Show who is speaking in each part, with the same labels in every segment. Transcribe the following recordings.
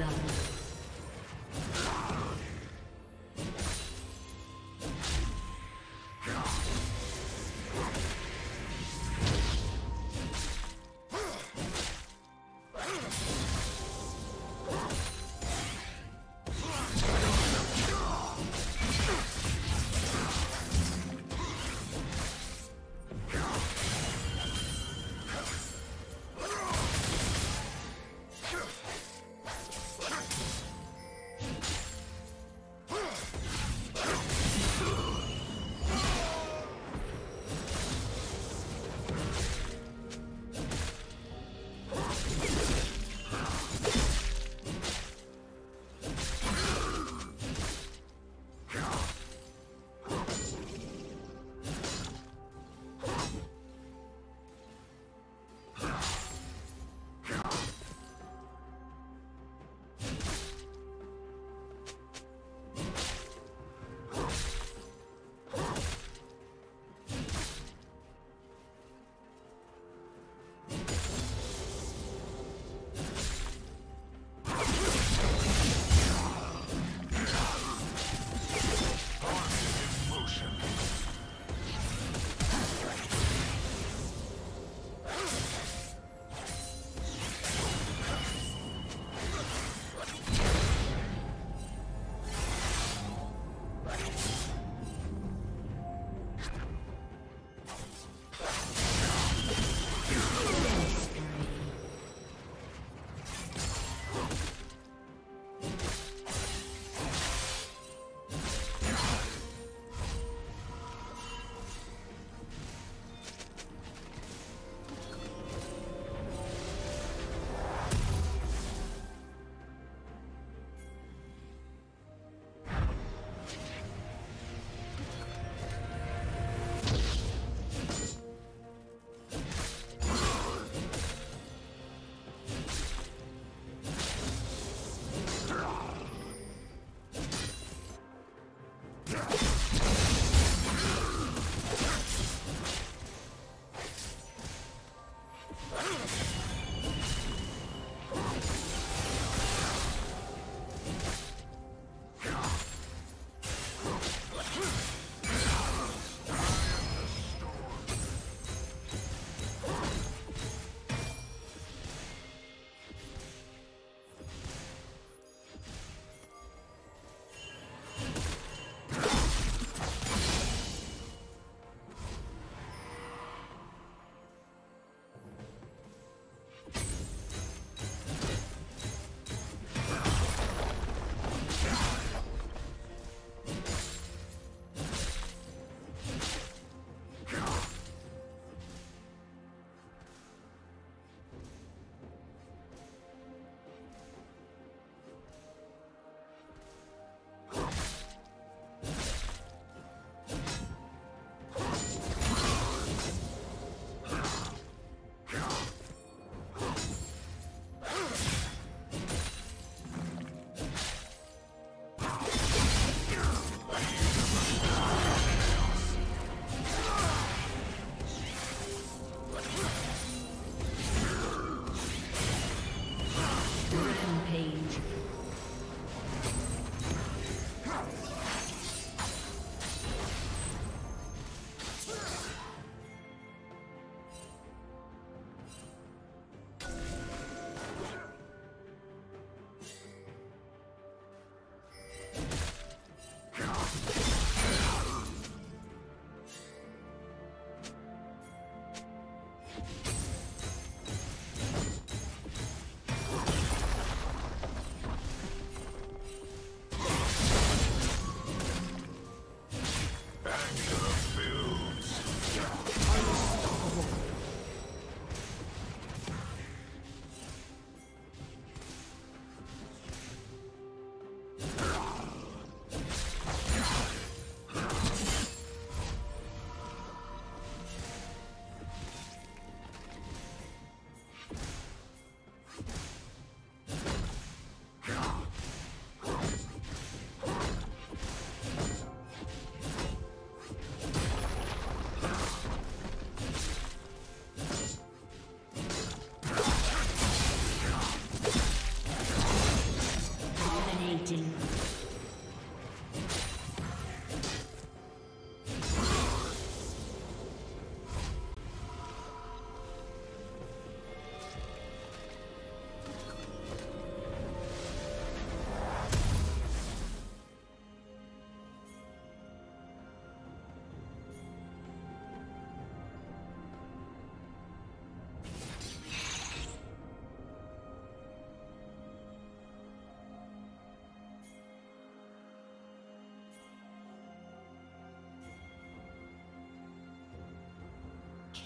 Speaker 1: blood.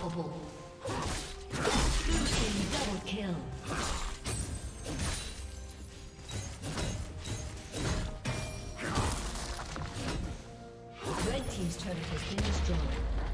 Speaker 1: Unstoppable. Blue double kill. Red team's turret has been destroyed.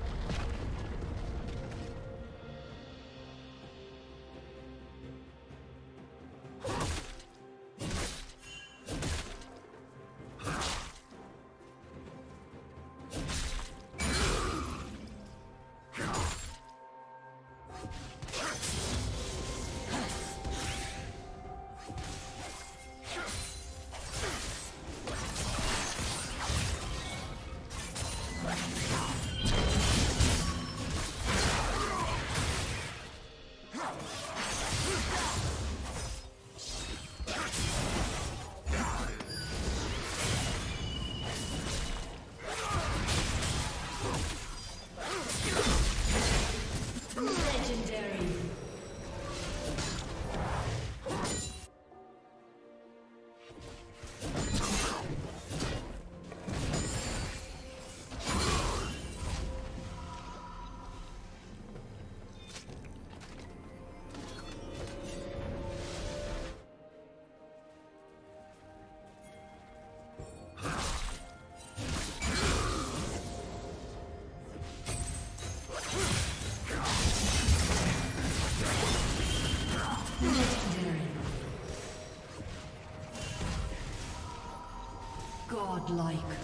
Speaker 1: Godlike.